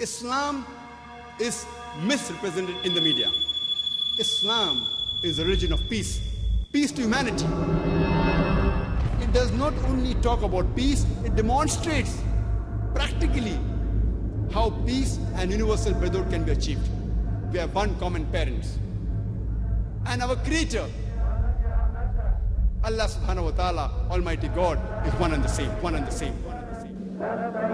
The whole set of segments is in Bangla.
Islam is misrepresented in the media. Islam is a religion of peace, peace to humanity. It does not only talk about peace, it demonstrates practically how peace and universal brotherhood can be achieved. We have one common parents. And our creator, Allah subhanahu wa ta'ala, Almighty God, is one and the same, one and the same, one and the same.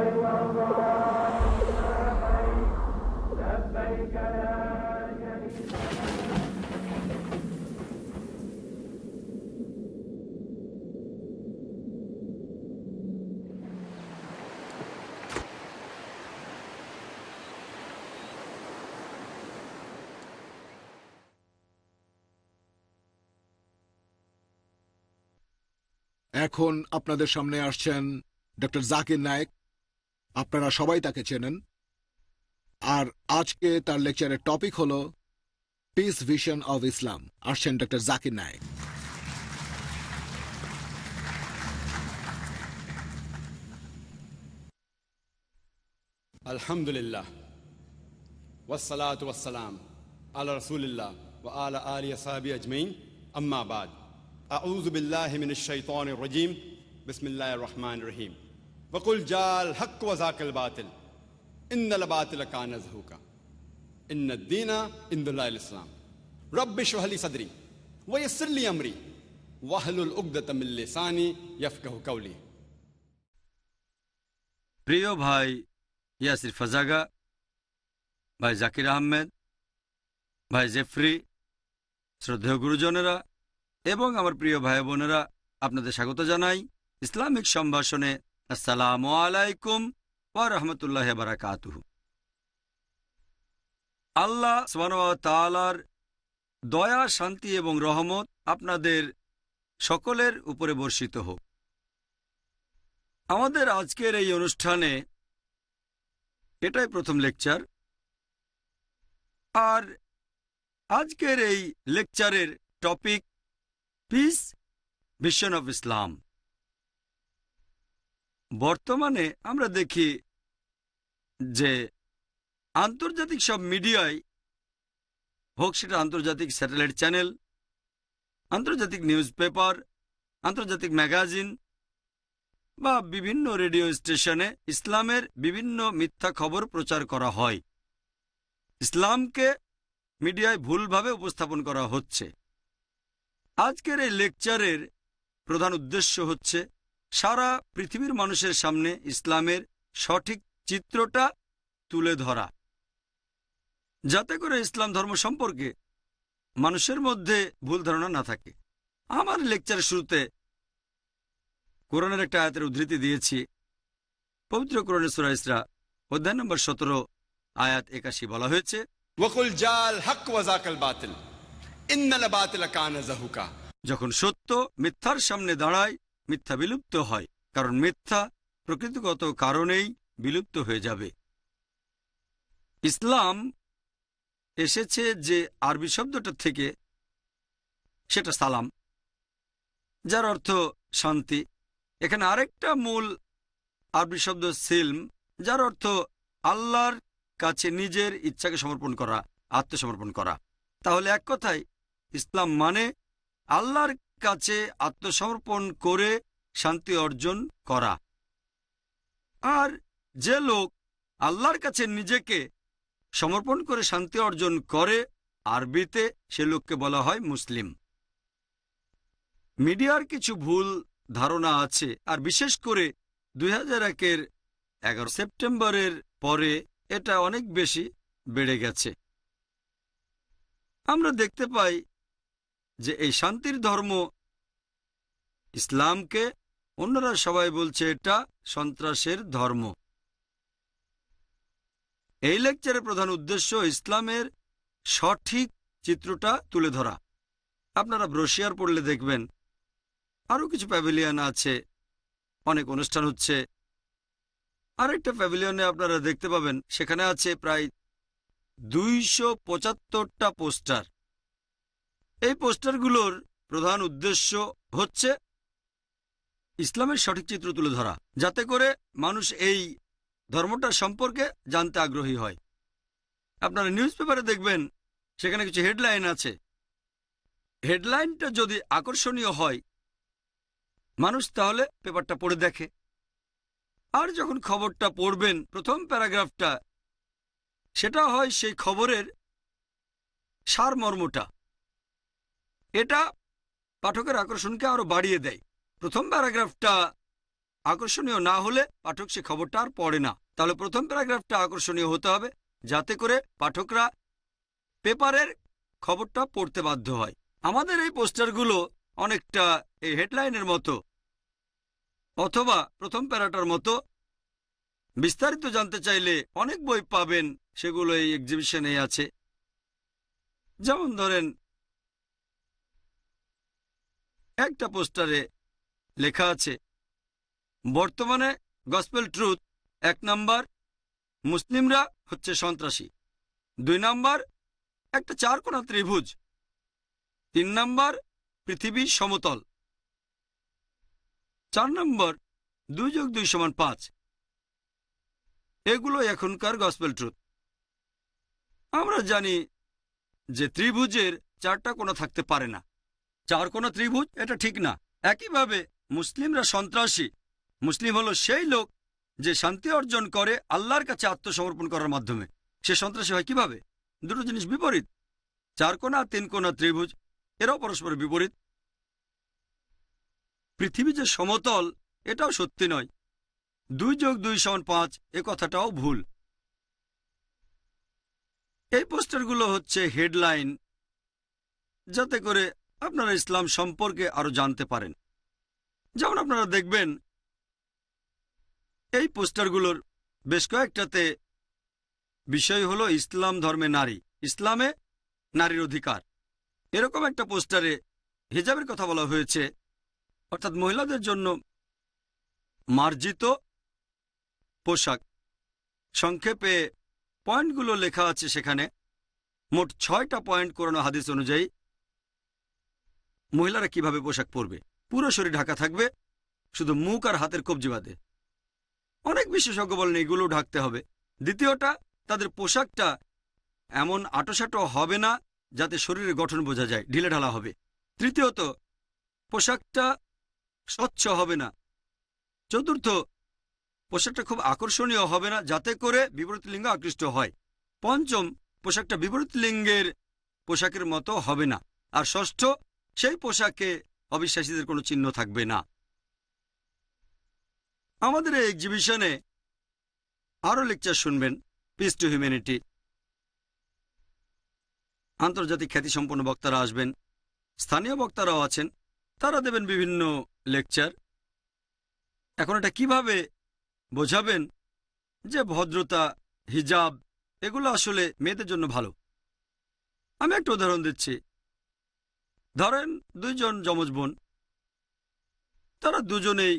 এখন আপনাদের সামনে আসছেন ডক্টর জাকির নায়েক। আপনারা সবাই তাকে চেনেন। আর আজকে তার লেকচারের টপিক হলো পিস ভিশন অব ইসলাম আসছেন doctor Zakir Naik Alhamdulillah. Wassalatu wassalam. Ala Rasulillah wa ala ali ashabi ajmain. Amma ba'd. A'udhu billahi min ash-shaytanir rajim. Bismillahir rahmanir rahim. Wa qul ja'al haqq wa zaqal qawli. প্রিয় ভাই ইয়াসির ফাজাগা ভাই জাকির আহমেদ ভাই জেফরি শ্রদ্ধেয় গুরুজনেরা এবং আমার প্রিয় ভাই বোনেরা আপনাদের স্বাগত জানাই ইসলামিক সম্ভাষণে আসসালামু আলাইকুম রহমতুল্লাহ বারাকাতুহু। আল্লাহ তালার দয়া, শান্তি এবং রহমত আপনাদের সকলের উপরে বর্ষিত হোক। আমাদের আজকের এই অনুষ্ঠানে এটাই প্রথম লেকচার। আর আজকের এই লেকচারের topic peace vision of Islam. বর্তমানে আমরা দেখি যে আন্তর্জাতিক সব মিডিয়ায় হোক সেটা আন্তর্জাতিক স্যাটেলাইট চ্যানেল, আন্তর্জাতিক নিউজ পেপার আন্তর্জাতিক ম্যাগাজিন বা বিভিন্ন রেডিও স্টেশনে ইসলামের বিভিন্ন মিথ্যা খবর প্রচার করা হয়। ইসলামকে মিডিয়ায় ভুলভাবে উপস্থাপন করা হচ্ছে। আজকের এই লেকচারের প্রধান উদ্দেশ্য হচ্ছে, সারা পৃথিবীর মানুষের সামনে ইসলামের সঠিক চিত্রটা তুলে ধরা। যাতে করে ইসলাম ধর্ম সম্পর্কে মানুষের মধ্যে ভুল ধারণা না থাকে। আমার লেকচারের শুরুতে কোরআনের একটা আয়াতের উদ্ধৃতি দিয়েছি। পবিত্র কোরআনের সুরাইসরা অধ্যায় নম্বর সতেরো আয়াত একাশি বলা হয়েছে যখন সত্য মিথ্যার সামনে দাঁড়ায় মিথ্যা বিলুপ্ত হয়। কারণ মিথ্যা প্রকৃতিগত কারণেই বিলুপ্ত হয়ে যাবে। ইসলাম এসেছে যে আরবি শব্দটা থেকে সেটা সালাম, যার অর্থ শান্তি। এখানে আরেকটা মূল আরবি শব্দ সিলম, যার অর্থ আল্লাহর কাছে নিজের ইচ্ছাকে সমর্পণ করা, আত্মসমর্পণ করা। তাহলে এক কথায়, ইসলাম মানে আল্লাহর কাছে আত্মসমর্পণ করে শান্তি অর্জন করা। আর যে লোক আল্লাহর কাছে নিজেকে সমর্পণ করে শান্তি অর্জন করে, আরবিতে সে লোককে বলা হয় মুসলিম। মিডিয়ার কিছু ভুল ধারণা আছে, আর বিশেষ করে দুই হাজার একের এগারো সেপ্টেম্বরের পরে এটা অনেক বেশি বেড়ে গেছে। আমরা দেখতে পাই যে এই শান্তির ধর্ম ইসলামকে অন্যরা সবাই বলছে এটা সন্ত্রাসের ধর্ম। এই লেকচারের প্রধান উদ্দেশ্য ইসলামের সঠিক চিত্রটা তুলে ধরা। আপনারা ব্রোশিয়ার পড়লে দেখবেন আরও কিছু প্যাভিলিয়ন আছে, অনেক অনুষ্ঠান হচ্ছে। আরেকটা প্যাভিলিয়নে আপনারা দেখতে পাবেন, সেখানে আছে প্রায় দুইশো পঁচাত্তরটা পোস্টার এই পোস্টারগুলোর প্রধান উদ্দেশ্য হচ্ছে ইসলামের সঠিক চিত্র তুলে ধরা, যাতে করে মানুষ এই ধর্মটা সম্পর্কে জানতে আগ্রহী হয়। আপনারা নিউজ পেপারে দেখবেন, সেখানে কিছু হেডলাইন আছে। হেডলাইনটা যদি আকর্ষণীয় হয়, মানুষ তাহলে পেপারটা পড়ে দেখে। আর যখন খবরটা পড়বেন, প্রথম প্যারাগ্রাফটা সেটা হয় সেই খবরের সারমর্মটা। এটা পাঠকের আকর্ষণকে আরও বাড়িয়ে দেয়। প্রথম প্যারাগ্রাফটা আকর্ষণীয় না হলে পাঠক সে খবরটা আর পড়ে না। তাহলে প্রথম প্যারাগ্রাফটা আকর্ষণীয় হতে হবে, যাতে করে পাঠকরা পেপারের খবরটা পড়তে বাধ্য হয়। আমাদের এই পোস্টারগুলো অনেকটা এই হেডলাইনের মতো, অথবা প্রথম প্যারাটার মতো বিস্তারিত জানতে চাইলে অনেক বই পাবেন, সেগুলো এই এক্সিবিশনে আছে। যেমন ধরেন, একটা পোস্টারে লেখা আছে বর্তমানে গসপেল ট্রুথ এক নাম্বার, মুসলিমরা হচ্ছে সন্ত্রাসী। দুই নাম্বার, একটা চারকোনা ত্রিভুজ। তিন নাম্বার পৃথিবী সমতল। চার নম্বর, দুই যোগ দুই সমান পাঁচ। এগুলো এখনকার গসপেল ট্রুথ আমরা জানি যে ত্রিভুজের চারটা কোনো থাকতে পারে না। চার কোনো ত্রিভুজ, এটা ঠিক না। একইভাবে মুসলিমরা সন্ত্রাসী মুসলিম হলো সেই লোক যে শান্তি অর্জন করে আল্লাহর কাছে আত্মসমর্পণ করার মাধ্যমে। সে সন্ত্রাসী হয় কীভাবে? দুটো জিনিস বিপরীত। চার কোনা, তিন কোনা ত্রিভুজ, এরাও পরস্পর বিপরীত। পৃথিবী যে সমতল, এটাও সত্যি নয়। দুই যোগ দুই সমান পাঁচ, এ কথাটাও ভুল। এই পোস্টারগুলো হচ্ছে হেডলাইন, যাতে করে আপনারা ইসলাম সম্পর্কে আরও জানতে পারেন। যেমন আপনারা দেখবেন এই পোস্টারগুলোর বেশ কয়েকটাতে বিষয় হলো ইসলাম ধর্মে নারী। ইসলামে নারীর অধিকার। এরকম একটা পোস্টারে হিজাবের কথা বলা হয়েছে। অর্থাৎ মহিলাদের জন্য মার্জিত পোশাক। সংক্ষেপে পয়েন্টগুলো লেখা আছে সেখানে। মোট ছয়টা পয়েন্ট কোরআন হাদিস অনুযায়ী মহিলারা কীভাবে পোশাক পরবে? পুরো শরীর ঢাকা থাকবে। শুধু মুখ আর হাতের কবজি বাদে। অনেক বিশেষজ্ঞ বলেন এগুলো ঢাকতে হবে। দ্বিতীয়টা, তাদের পোশাকটা এমন আটোসাটো হবে না যাতে শরীরের গঠন বোঝা যায়, ঢিলে ঢালা হবে। তৃতীয়ত, পোশাকটা স্বচ্ছ হবে না। চতুর্থ, পোশাকটা খুব আকর্ষণীয় হবে না যাতে করে বিপরীত লিঙ্গ আকৃষ্ট হয়। পঞ্চম, পোশাকটা বিপরীত লিঙ্গের পোশাকের মতো হবে না। আর ষষ্ঠ, সেই পোশাকে অবিশ্বাসীদের কোনো চিহ্ন থাকবে না। আমাদের এই এক্সিবিশনে আরও লেকচার শুনবেন। পিস টু হিউম্যানিটি আন্তর্জাতিক খ্যাতিসম্পন্ন বক্তারা আসবেন। স্থানীয় বক্তারাও আছেন। তারা দেবেন বিভিন্ন লেকচার এখন এটা কীভাবে বোঝাবেন যে ভদ্রতা, হিজাব, এগুলো আসলে মেয়েদের জন্য ভালো? আমি একটা উদাহরণ দিচ্ছি। ধরেন দুইজন যমজ বোন। তারা দুজনেই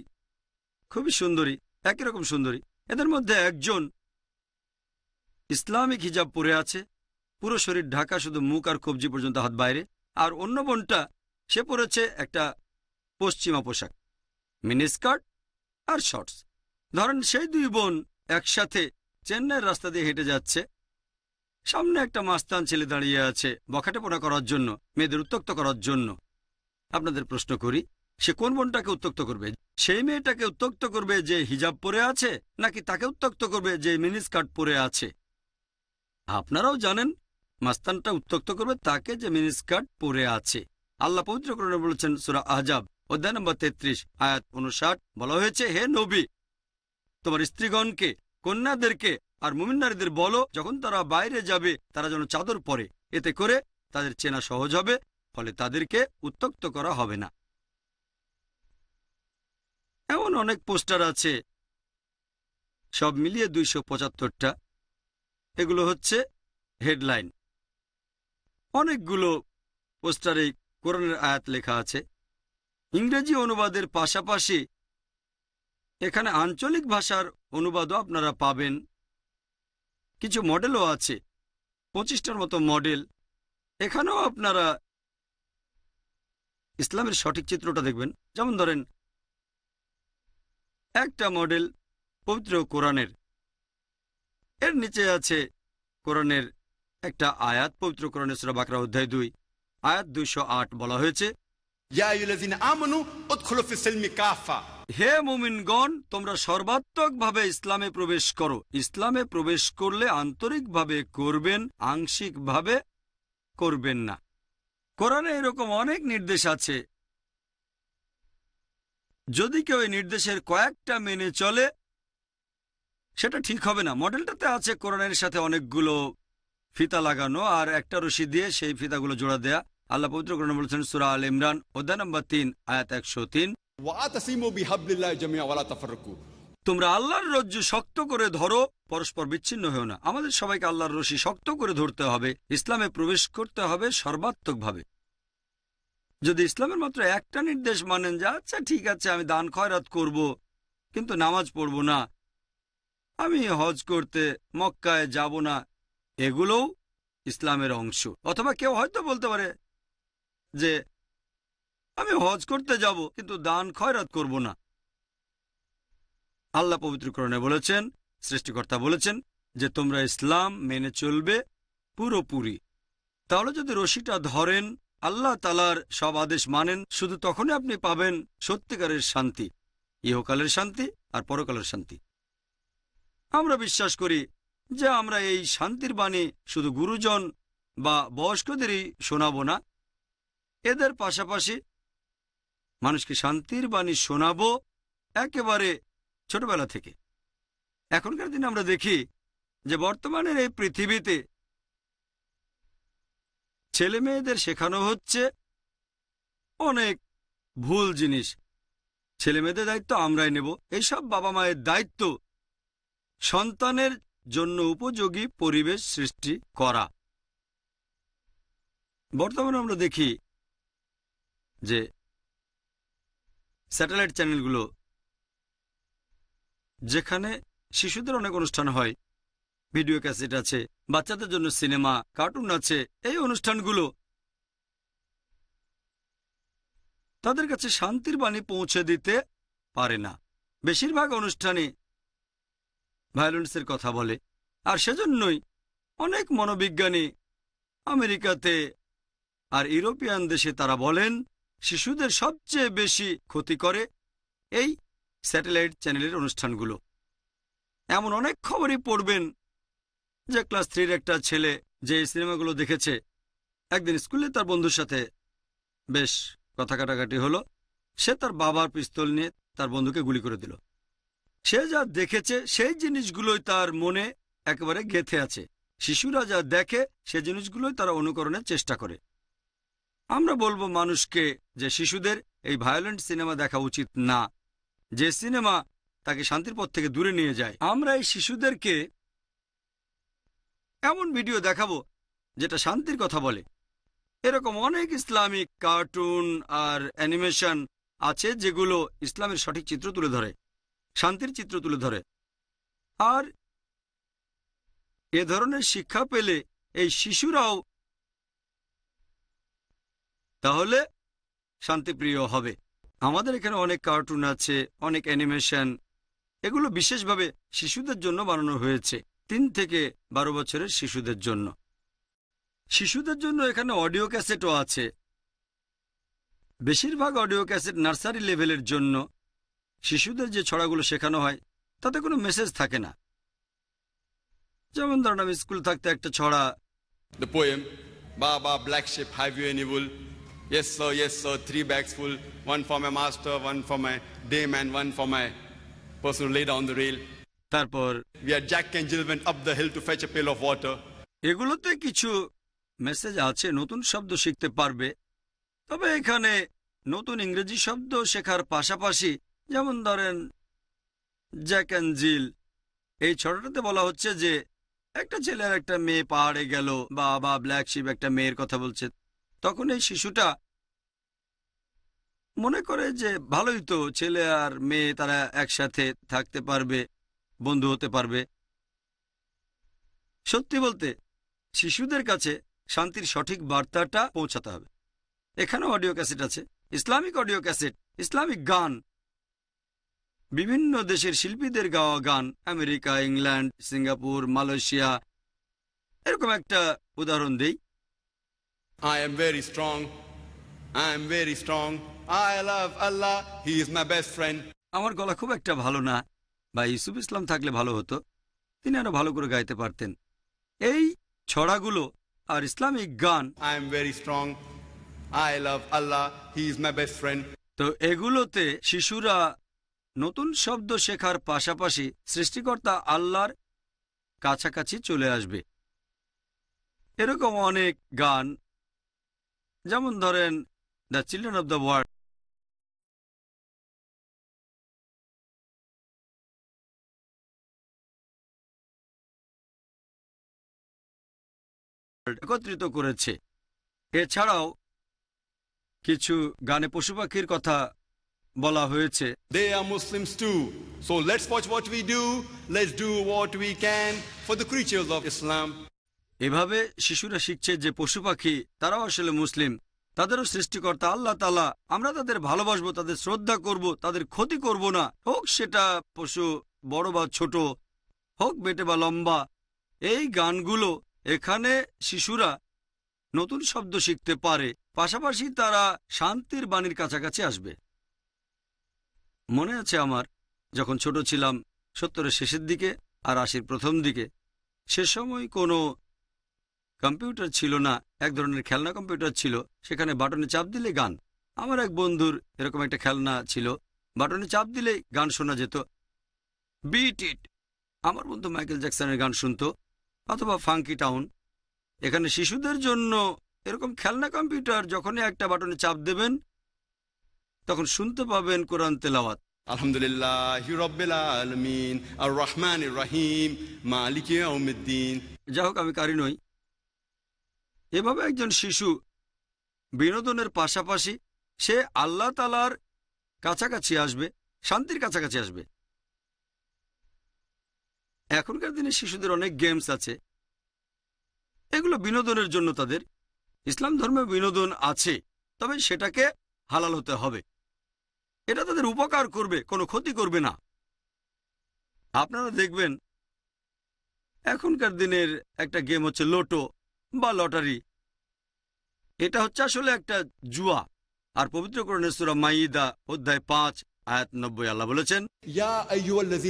খুবই সুন্দরী, একই রকম সুন্দরী। এদের মধ্যে একজন ইসলামিক হিজাব পরে আছে, পুরো শরীর ঢাকা, শুধু মুখ আর কবজি পর্যন্ত হাত বাইরে। আর অন্য বোনটা, সে পরেছে একটা পশ্চিমা পোশাক মিনিস্কার্ট আর শর্টস। ধরেন সেই দুই বোন একসাথে চেন্নাইয়ের রাস্তা দিয়ে হেঁটে যাচ্ছে। সামনে একটা মাস্তান ছেলে দাঁড়িয়ে আছে বখাটেপোনা করার জন্য, মেয়েদের উত্তক্ত করার জন্য। আপনাদের প্রশ্ন করি সে কোন বোনটাকে উত্তক্ত করবে? সেই মেয়েটাকে উত্তক্ত করবে যে হিজাব পরে আছে, নাকি তাকে উত্তক্ত করবে যে মিনিস্কার্ট পরে আছে? আপনারাও জানেন, মাস্তানটা উত্তক্ত করবে তাকে যে মিনিস্কার্ট পরে আছে। আল্লাহ পবিত্রকরণে বলেছেন, সুরা আহজাব, অধ্যায় নম্বর তেত্রিশ, আয়াত উনষাট, বলা হয়েছে, হে নবী, তোমার স্ত্রীগণকে, কন্যাদেরকে আর মুমিন নারীদের বলো, যখন তারা বাইরে যাবে, তারা যেন চাদর পরে। এতে করে তাদের চেনা সহজ হবে, ফলে তাদেরকে উত্তক্ত করা হবে না। এমন অনেক পোস্টার আছে। সব মিলিয়ে দুইশো পঁচাত্তরটা। এগুলো হচ্ছে হেডলাইন। অনেকগুলো পোস্টারে কোরআনের আয়াত লেখা আছে। ইংরেজি অনুবাদের পাশাপাশি এখানে আঞ্চলিক ভাষার অনুবাদও আপনারা পাবেন। কিছু মডেলও আছে। পঁচিশটার মতো মডেল। এখানেও আপনারা ইসলামের সঠিক চিত্রটা দেখবেন। যেমন ধরেন একটা মডেল পবিত্র কোরআনের। এর নিচে আছে কোরআনের একটা আয়াত পবিত্র কোরআনের সুরা বাকরা অধ্যায় দুই। আয়াত দুইশো আট বলা হয়েছে হে মোমিনগণ তোমরা সর্বাত্মকভাবে ইসলামে প্রবেশ করো। ইসলামে প্রবেশ করলে আন্তরিকভাবে করবেন আংশিকভাবে করবেন না। কোরআনে এরকম অনেক নির্দেশ আছে যদি কেউ এই নির্দেশের কয়েকটা মেনে চলে সেটা ঠিক হবে না। মডেলটাতে আছে কোরআনের সাথে অনেকগুলো ফিতা লাগানো আর একটা রশি দিয়ে সেই ফিতাগুলো জোড়া দেয়া। আল্লাহ পবিত্র কোরআন বলছেন সুরা আল ইমরান অধ্যায় নম্বর তিন আয়াত একশো তিন। তোমরা আল্লাহর রজ্জু শক্ত করে ধরো পরস্পর বিচ্ছিন্ন হয়েও না। আমাদের সবাইকে আল্লাহর রশি শক্ত করে ধরতে হবে। ইসলামে প্রবেশ করতে হবে সর্বাত্মকভাবে। যদি ইসলামের মাত্র একটা নির্দেশ মানেন যে আচ্ছা ঠিক আছে, আমি দান খয়রাত করব, কিন্তু নামাজ পড়ব না, আমি হজ করতে মক্কায় যাব না, এগুলোও ইসলামের অংশ। অথবা কেউ হয়তো বলতে পারে যে, আমি হজ করতে যাব, কিন্তু দান খয়রাত করব না। আল্লাহ পবিত্রকরণে বলেছেন, সৃষ্টিকর্তা বলেছেন যে, তোমরা ইসলাম মেনে চলবে পুরোপুরি। তাহলে যদি রশিটা ধরেন আল্লাহ তালার সব আদেশ মানেন, শুধু তখনই আপনি পাবেন সত্যিকারের শান্তি, ইহকালের শান্তি আর পরকালের শান্তি। আমরা বিশ্বাস করি যে আমরা এই শান্তির বাণী শুধু গুরুজন বা বয়স্কদেরই শোনাব না, এদের পাশাপাশি মানুষকে শান্তির বাণী শোনাব একেবারে ছোটবেলা থেকে। এখনকার দিনে আমরা দেখি যে বর্তমানের এই পৃথিবীতে ছেলে মেয়েদের শেখানো হচ্ছে অনেক ভুল জিনিস। ছেলে মেয়েদের দায়িত্ব আমরাই নেব। এইসব বাবা মায়ের দায়িত্ব সন্তানের জন্য উপযোগী পরিবেশ সৃষ্টি করা। বর্তমানে আমরা দেখি যে স্যাটেলাইট চ্যানেলগুলো যেখানে শিশুদের অনেক অনুষ্ঠান হয়, ভিডিও ক্যাসেট আছে বাচ্চাদের জন্য সিনেমা, কার্টুন আছে, এই অনুষ্ঠানগুলো। তাদের কাছে শান্তির বাণী পৌঁছে দিতে পারে না। বেশিরভাগ অনুষ্ঠানে ভায়োলেন্সের কথা বলে। আর সেজন্যই অনেক মনোবিজ্ঞানী আমেরিকাতে আর ইউরোপিয়ান দেশে তারা বলেন, শিশুদের সবচেয়ে বেশি ক্ষতি করে এই স্যাটেলাইট চ্যানেলের অনুষ্ঠানগুলো। এমন অনেক খবরই পড়বেন যে ক্লাস থ্রির একটা ছেলে যে সিনেমাগুলো দেখেছে, একদিন স্কুলে তার বন্ধুর সাথে বেশ কথা কাটাকাটি হলো। সে তার বাবার পিস্তল নিয়ে তার বন্ধুকে গুলি করে দিল। সে যা দেখেছে, সেই জিনিসগুলোই তার মনে একেবারে গেথে আছে। শিশুরা যা দেখে, সে জিনিসগুলোই তারা অনুকরণের চেষ্টা করে। আমরা বলব মানুষকে যে শিশুদের এই ভায়োলেন্ট সিনেমা দেখা উচিত না। যে সিনেমা তাকে শান্তির পথ থেকে দূরে নিয়ে যায়, আমরা এই শিশুদেরকে এমন ভিডিও দেখাবো যেটা শান্তির কথা বলে। এরকম অনেক ইসলামিক কার্টুন আর অ্যানিমেশন আছে যেগুলো ইসলামের সঠিক চিত্র তুলে ধরে, শান্তির চিত্র তুলে ধরে। আর এ ধরনের শিক্ষা পেলে এই শিশুরাও তাহলে শান্তিপ্রিয় হবে। আমাদের এখানে অনেক কার্টুন আছে, অনেক অ্যানিমেশন, এগুলো বিশেষভাবে শিশুদের জন্য বানানো হয়েছে। তিন থেকে বারো বছরের শিশুদের জন্য। শিশুদের জন্য এখানে অডিও ক্যাসেটও আছে। বেশিরভাগ অডিও ক্যাসেট নার্সারি লেভেলের জন্য শিশুদের যে ছড়াগুলো শেখানো হয়, তাতে কোনো মেসেজ থাকে না। যেমন ধরুন, আমি স্কুল থাকতে একটা ছড়া দ্য পোয়েম বা বা black sheep have you any wool yes sir yes sir three bags full one for my master one for my dame man one for my person led on the rail তারপর We are Jack and Jill went up the hill to fetch a pail of water. এগুলোতে কিছু মেসেজ আছে নতুন শব্দ শিখতে পারবে। তবে এখানে নতুন ইংরেজি শব্দ শেখার পাশাপাশি যেমন ধরেন জ্যাক অ্যান্ড জিল এই ছড়াটাতে বলা হচ্ছে যে একটা ছেলে আর একটা মেয়ে পাহাড়ে গেল বা বা ব্ল্যাক শিপ একটা মেয়ের কথা বলছে। তখন এই শিশুটা মনে করে যে ভালোই তো ছেলে আর মেয়ে তারা একসাথে থাকতে পারবে। বন্ধু হতে পারবে। সত্যি বলতে শিশুদের কাছে শান্তির সঠিক বার্তাটা পৌঁছাতে হবে। এখানেও অডিও ক্যাসেট আছে। ইসলামিক অডিও ক্যাসেট ইসলামিক গান। বিভিন্ন দেশের শিল্পীদের গাওয়া গান আমেরিকা ইংল্যান্ড সিঙ্গাপুর মালয়েশিয়া। এরকম একটা উদাহরণ দেই। I am very strong I am very strong I love Allah. He is my best friend. আমার গলা খুব একটা ভালো না। বা ইউসুফ ইসলাম থাকলে ভালো হতো তিনি আরও ভালো করে গাইতে পারতেন। এই ছড়াগুলো আর ইসলামিক গান I am very strong I love Allah He is my best friend. তো এগুলোতে শিশুরা নতুন শব্দ শেখার পাশাপাশি সৃষ্টিকর্তা আল্লাহর কাছাকাছি চলে আসবে। এরকম অনেক গান যেমন ধরেন the children of the world একত্রিত করেছে এছাড়াও কিছু গানে পশু পাখির কথা বলা হয়েছে are Muslims too. So let's watch what we do. Let's do what we can for the creatures of Islam. এভাবে শিশুরা শিখছে যে পশু পাখি তারাও আসলে মুসলিম তাদেরও সৃষ্টিকর্তা আল্লাহ তালা আমরা তাদের ভালোবাসবো তাদের শ্রদ্ধা করব তাদের ক্ষতি করব না হোক সেটা পশু বড় বা ছোট হোক বেটে বা লম্বা এই গানগুলো এখানে শিশুরা নতুন শব্দ শিখতে পারে, পাশাপাশি তারা শান্তির বাণীর কাছাকাছি আসবে। মনে আছে আমার, যখন ছোট ছিলাম সত্তরের শেষের দিকে আর আশির প্রথম দিকে, সে সময় কোনো কম্পিউটার ছিল না, এক ধরনের খেলনা কম্পিউটার ছিল, সেখানে বাটনে চাপ দিলে গান। আমার এক বন্ধুর এরকম একটা খেলনা ছিল, বাটনে চাপ দিলে গান শোনা যেত। Beat it! আমার বন্ধু মাইকেল জ্যাকসনের গান শুনতো অথবা ফাঙ্কি টাউন। এখানে শিশুদের জন্য এরকম খেলনা কম্পিউটার যখনই একটা বাটনে চাপ দেবেন তখন শুনতে পাবেন কোরআন তেলাওয়াত। Alhamdulillah, Rabbil Alameen, Ar-Rahman Ar-Rahim, Maliki Yawmiddin. যা হোক আমি কারি নই। এভাবে একজন শিশু বিনোদনের পাশাপাশি সে আল্লাহ তালার কাছাকাছি আসবে শান্তির কাছাকাছি আসবে। এখনকার দিনে শিশুদের অনেক গেমস আছে। এগুলো বিনোদনের জন্য তাদের। ইসলাম ধর্মে বিনোদন আছে, তবে সেটাকে হালাল হতে হবে। এটা তাদের উপকার করবে, কোনো ক্ষতি করবে না। আপনারা দেখবেন, এখনকার দিনের একটা গেম হচ্ছে লোটো বা লটারি। এটা হচ্ছে আসলে একটা জুয়া। আর পবিত্র করণের সুরা মাইদা অধ্যায় পাঁচ আয়াত নব্বই আল্লাহ বলেছেন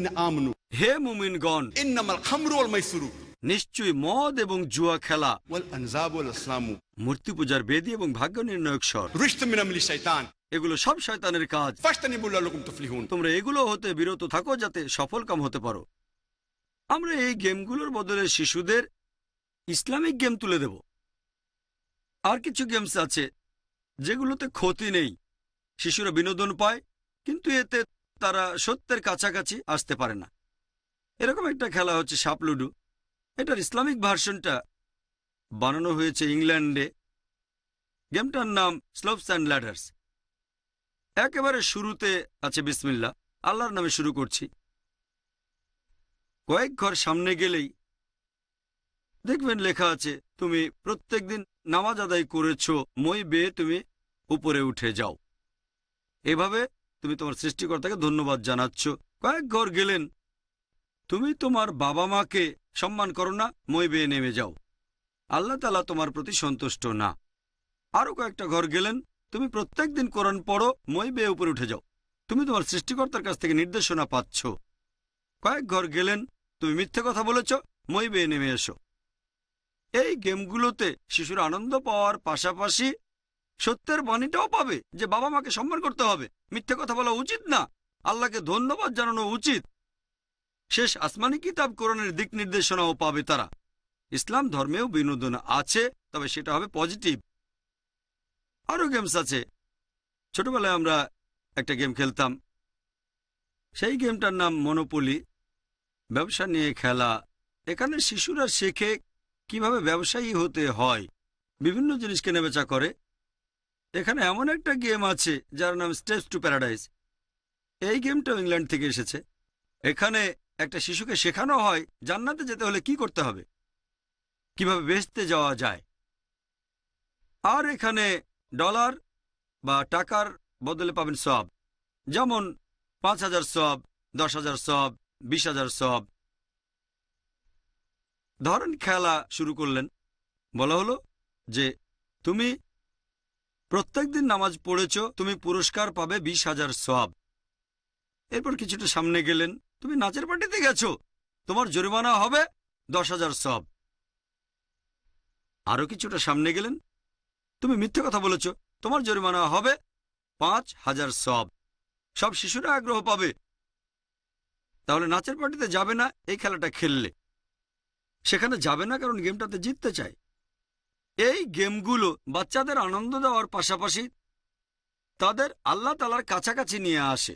amanu, হে মুমিনগণ innamal khamru wal maisuru নিশ্চয়ই মদ এবং জুয়া খেলা মূর্তি পূজার বেদি এবং ভাগ্য নির্ণয়ক স্বর shaitan এগুলো সব শয়তানের কাজ. তোমরা এগুলো হতে বিরত থাকো যাতে সফল কাম হতে পারো। আমরা এই গেমগুলোর বদলে শিশুদের ইসলামিক গেম তুলে দেব। আর কিছু গেমস আছে যেগুলোতে ক্ষতি নেই। শিশুরা বিনোদন পায় কিন্তু এতে তারা সত্যের কাছাকাছি আসতে পারে না। এরকম একটা খেলা হচ্ছে সাপলুডু এটার ইসলামিক ভার্সনটা বানানো হয়েছে ইংল্যান্ডে। গেমটার নাম স্লোপস অ্যান্ড ল্যাডার্স। একেবারে শুরুতে আছে বিসমিল্লা আল্লাহর নামে শুরু করছি। কয়েক ঘর সামনে গেলেই দেখবেন লেখা আছে, তুমি প্রত্যেক দিন নামাজ আদায় করেছ, মই বেয়ে তুমি উপরে উঠে যাও। এভাবে তুমি তোমার সৃষ্টিকর্তাকে ধন্যবাদ জানাচ্ছ। কয়েক ঘর গেলেন। তুমি তোমার বাবা মাকে সম্মান করো না মই বেয়ে নেমে যাও। আল্লাহ তালা তোমার প্রতি সন্তুষ্ট না। আরও কয়েকটা ঘর গেলেন। তুমি প্রত্যেক দিন কোরআন পড়ো মই বেয়ে উপরে উঠে যাও। তুমি তোমার সৃষ্টিকর্তার কাছ থেকে নির্দেশনা পাচ্ছ। কয়েক ঘর গেলেন। তুমি মিথ্যে কথা বলেছ মই বেয়ে নেমে এসো। এই গেমগুলোতে শিশুর আনন্দ পাওয়ার পাশাপাশি সত্যের বাণীটাও পাবে যে বাবা মাকে সম্মান করতে হবে। মিথ্যে কথা বলা উচিত না। আল্লাহকে ধন্যবাদ জানানো উচিত। শেষ আসমানি কিতাব কোরআনের দিক নির্দেশনাও পাবে তারা। ইসলাম ধর্মেও বিনোদন আছে, তবে সেটা হবে পজিটিভ। আরও গেমস আছে। ছোটবেলায় আমরা একটা গেম খেলতাম। সেই গেমটার নাম মনোপলি। ব্যবসা নিয়ে খেলা। এখানে শিশুরা শেখে কীভাবে ব্যবসায়ী হতে হয়। বিভিন্ন জিনিস কেনা বেচা করে। এখানে এমন একটা গেম আছে যার নাম স্টেপস টু প্যারাডাইস। এই গেমটাও ইংল্যান্ড থেকে এসেছে। এখানে একটা শিশুকে শেখানো হয় জান্নাতে যেতে হলে কি করতে হবে? কীভাবে বেচতে যাওয়া যায়? আর এখানে ডলার বা টাকার বদলে পাবেন সব। যেমন পাঁচ হাজার সব, দশ হাজার সব, বিশ হাজার সব। ধরেন খেলা শুরু করলেন। বলা হলো যে তুমি প্রত্যেকদিন নামাজ পড়েছ, তুমি পুরস্কার পাবে বিশ হাজার সব এরপর কিছুটা সামনে গেলেন, তুমি নাচের পার্টিতে গেছো, তোমার জরিমানা হবে দশ হাজার সব আরও কিছুটা সামনে গেলেন, তুমি মিথ্যে কথা বলেছ, তোমার জরিমানা হবে পাঁচ হাজার সব সব শিশুরা আগ্রহ পাবে। তাহলে নাচের পার্টিতে যাবে না, এই খেলাটা খেললে। সেখানে যাবে না কারণ গেমটাতে জিততে চায়। এই গেমগুলো বাচ্চাদের আনন্দ দেওয়ার পাশাপাশি তাদের আল্লাহ তালার কাছাকাছি নিয়ে আসে।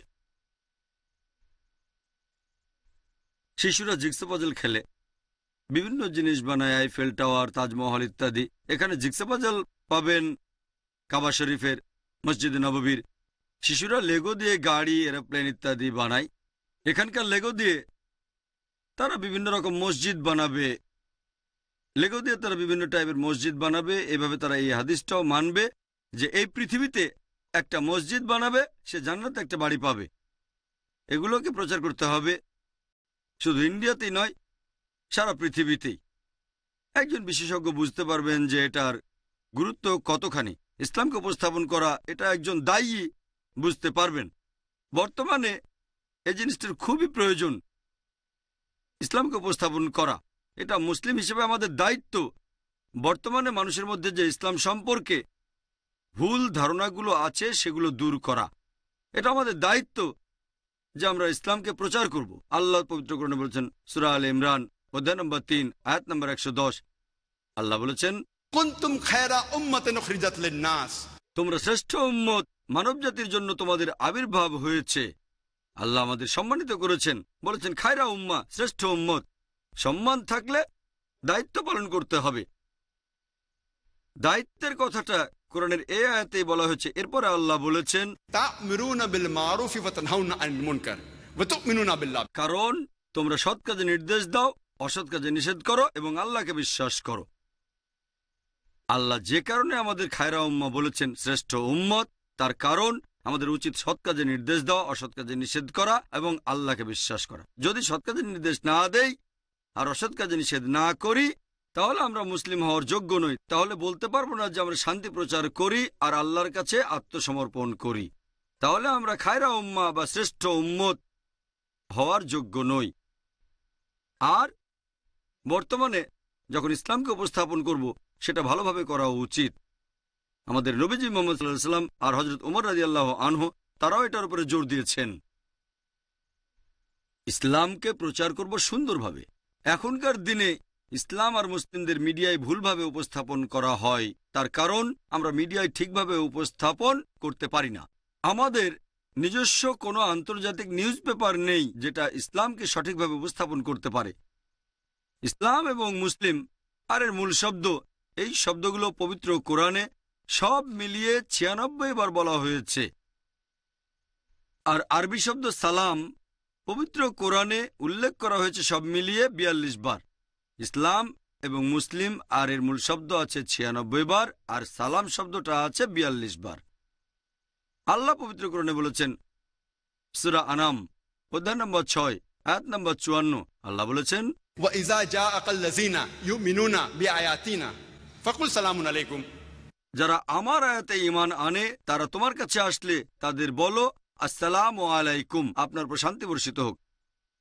শিশুরা জিক্সো পাজল খেলে। বিভিন্ন জিনিস বানায়, আইফেল টাওয়ার, তাজমহল ইত্যাদি। এখানে জিক্সো পাজল পাবেন কাবা শরীফের মসজিদে নববীর। শিশুরা লেগো দিয়ে গাড়ি, এরোপ্লেন ইত্যাদি বানায়। এখানকার লেগো দিয়ে তারা বিভিন্ন রকম মসজিদ বানাবে। লেগো দিয়ে তারা বিভিন্ন টাইপের মসজিদ বানাবে। এভাবে তারা এই হাদিসটাও মানবে যে এই পৃথিবীতে একটা মসজিদ বানাবে, সে জান্নাতে একটা বাড়ি পাবে। এগুলোকে প্রচার করতে হবে। শুধু ইন্ডিয়াতেই নয়, সারা পৃথিবীতেই। একজন বিশেষজ্ঞ বুঝতে পারবেন যে এটার গুরুত্ব কতখানি। ইসলামকে উপস্থাপন করা, এটা একজন দায়ী বুঝতে পারবেন। বর্তমানে এই জিনিসটার খুবই প্রয়োজন, ইসলামকে উপস্থাপন করা। এটা মুসলিম হিসেবে আমাদের দায়িত্ব। বর্তমানে মানুষের মধ্যে যে ইসলাম সম্পর্কে ভুল ধারণাগুলো আছে সেগুলো দূর করা। এটা আমাদের দায়িত্ব যে আমরা ইসলামকে প্রচার করব। আল্লাহ পবিত্রকরণে বলেছেন সুরা আল ইমরান অধ্যায় নম্বর তিন আয়াত নম্বর একশো দশ। আল্লাহ বলেছেন কুনতুম খায়রা তোমরা শ্রেষ্ঠ উম্মত মানব জাতির জন্য তোমাদের আবির্ভাব হয়েছে। আল্লাহ আমাদের সম্মানিত করেছেন। বলেছেন খায়রা উম্মা শ্রেষ্ঠ উম্মত। সম্মান থাকলে দায়িত্ব পালন করতে হবে। দায়িত্বের কথাটা কোরআনের এ আয়াতেই বলা হয়েছে। এরপরে আল্লাহ বলেছেন কারণ তোমরা সৎ কাজে নির্দেশ দাও অসৎ কাজে নিষেধ করো এবং আল্লাহকে বিশ্বাস করো। আল্লাহ যে কারণে আমাদের খায়রা উম্মা বলেছেন শ্রেষ্ঠ উম্মত তার কারণ আমাদের উচিত সৎ কাজে নির্দেশ দেওয়া অসৎ কাজে নিষেধ করা এবং আল্লাহকে বিশ্বাস করা। যদি সৎ কাজে নির্দেশ না দেই আর অসৎ কাজে নিষেধ না করি, তাহলে আমরা মুসলিম হওয়ার যোগ্য নই। তাহলে বলতে পারব না যে আমরা শান্তি প্রচার করি আর আল্লাহর কাছে আত্মসমর্পণ করি। তাহলে আমরা খায়রা উম্মা বা শ্রেষ্ঠ উম্মত হওয়ার যোগ্য নই। আর বর্তমানে যখন ইসলামকে উপস্থাপন করব, সেটা ভালোভাবে করা উচিত। আমাদের নবীজি মোহাম্মদ সাল্লাহ সাল্লাম আর হজরত উমর রাজি আল্লাহ আনহু, তারাও এটার উপরে জোর দিয়েছেন। ইসলামকে প্রচার করব সুন্দরভাবে। এখনকার দিনে ইসলাম আর মুসলিমদের মিডিয়ায় ভুলভাবে উপস্থাপন করা হয়। তার কারণ, আমরা মিডিয়ায় ঠিকভাবে উপস্থাপন করতে পারি না। আমাদের নিজস্ব কোনো আন্তর্জাতিক নিউজ পেপার নেই যেটা ইসলামকে সঠিকভাবে উপস্থাপন করতে পারে। ইসলাম এবং মুসলিম আর এর মূল শব্দ, এই শব্দগুলো পবিত্র কোরআনে সব মিলিয়ে ছিয়ানব্বই বার বলা হয়েছে। আর আরবি শব্দ সালাম পবিত্র কোরআনে উল্লেখ করা হয়েছে সব মিলিয়ে বিয়াল্লিশ বার। ইসলাম এবং মুসলিম আর এর মূল শব্দ আছে ছিয়ানব্বই বার আর সালাম শব্দটা আছে বিয়াল্লিশ বার। আল্লাহ পবিত্র কোরআনে বলেছেন সুরা আনাম অধ্যায় নম্বর ছয় আয়াত নম্বর চুয়ান্ন আল্লাহ বলেছেন যারা আমার আয়াতে ইমান আনে তারা তোমার কাছে আসলে তাদের বলো আসসালাম আলাইকুম। আপনার উপর শান্তি বর্ষিত হোক।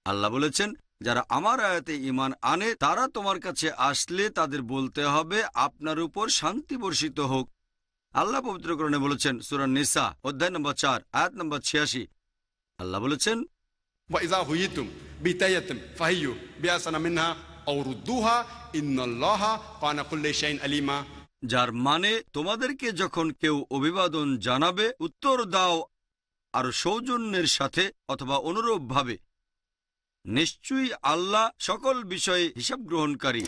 আল্লাহ বলেছেন যারা আমার আয়াতে ইমান আনে তারা তোমার কাছে আসলে তাদের বলতে হবে আপনার উপর শান্তি বর্ষিত হোক। আল্লাহ পবিত্রকরণে বলেছেন সুরান নিসা অধ্যায় নম্বর চার আয়াত নম্বর ছিয়াশি। আল্লাহ বলেছেন যার মানে তোমাদেরকে যখন কেউ অভিবাদন জানাবে উত্তর দাও আর সৌজন্যের সাথে অথবা অনুরূপভাবে। নিশ্চয়ই আল্লাহ সকল বিষয়ে হিসাব গ্রহণকারী।